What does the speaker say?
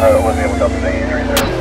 Oh, I wasn't able to help with any injuries there.